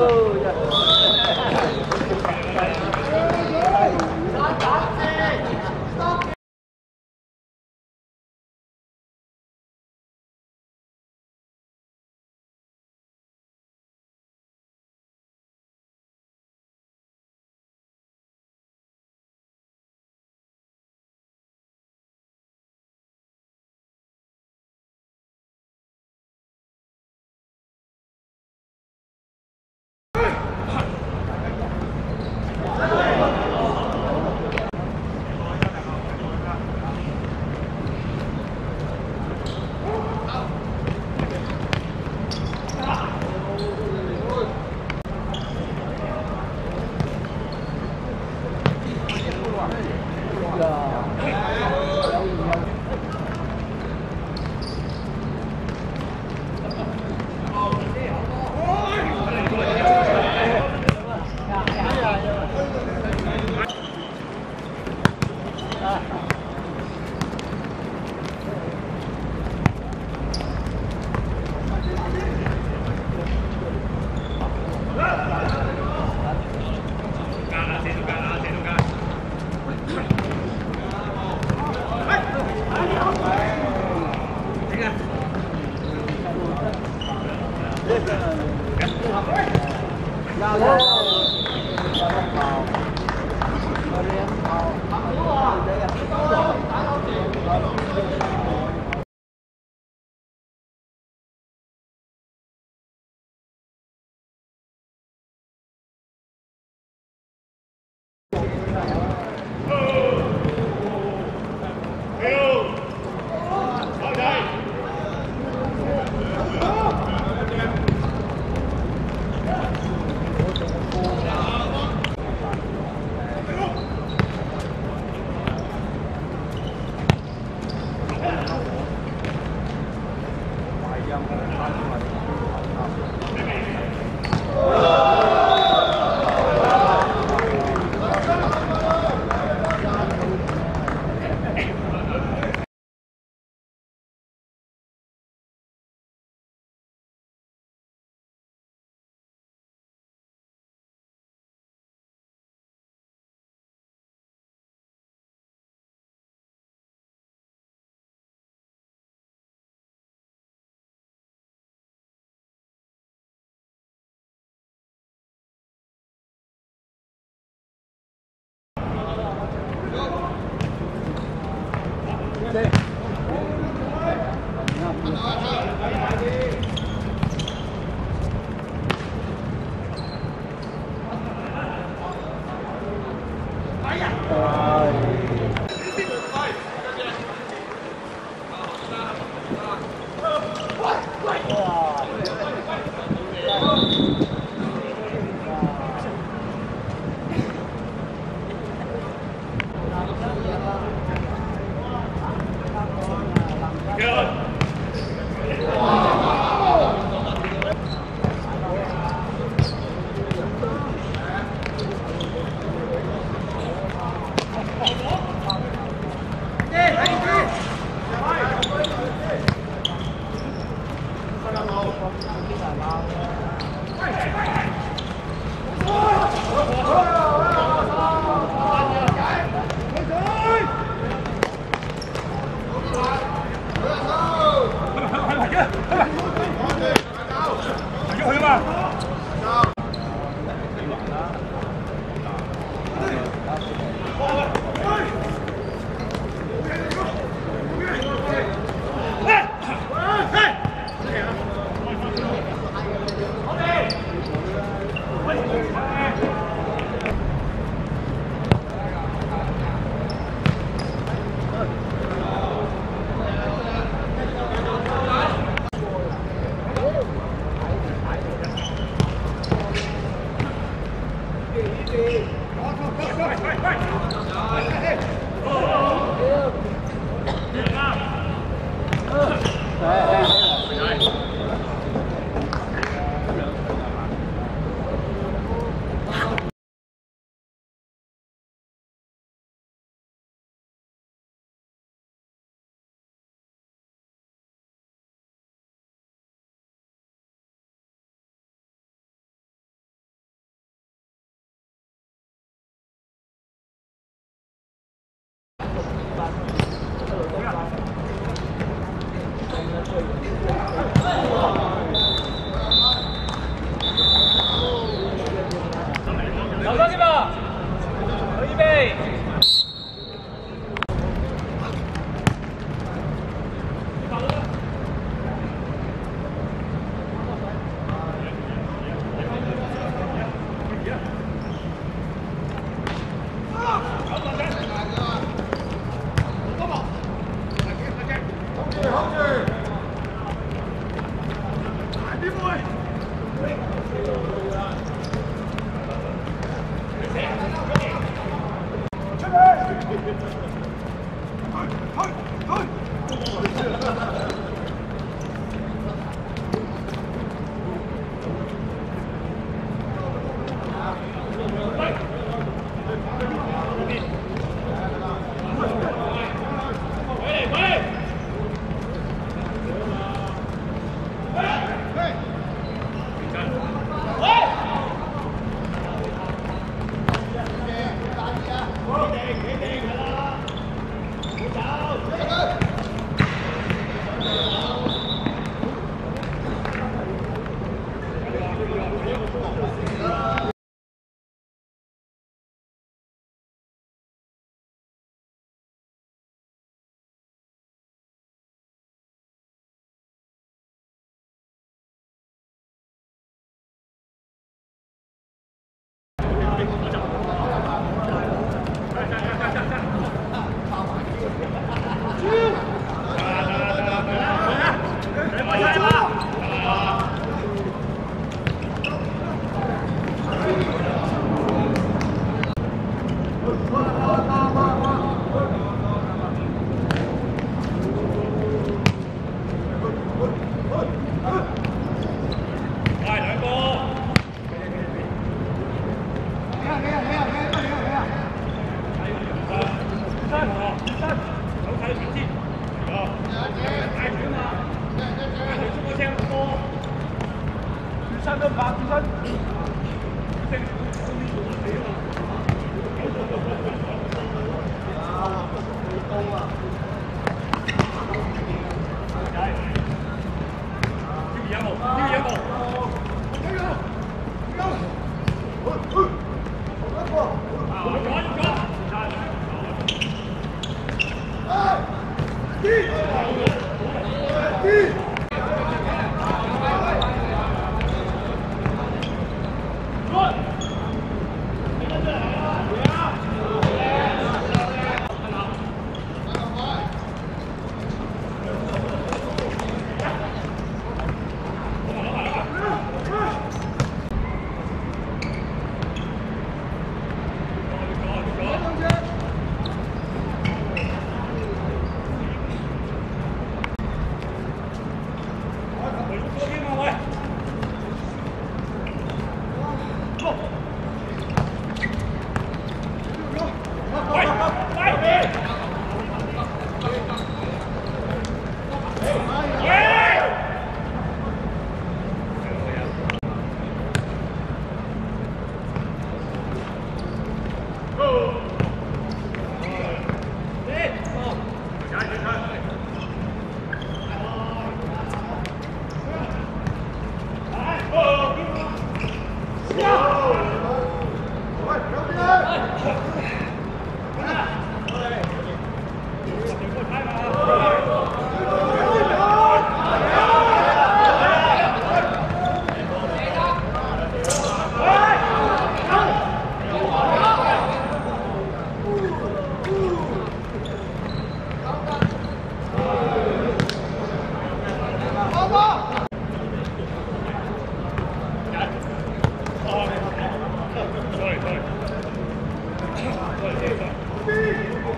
Oh, yeah.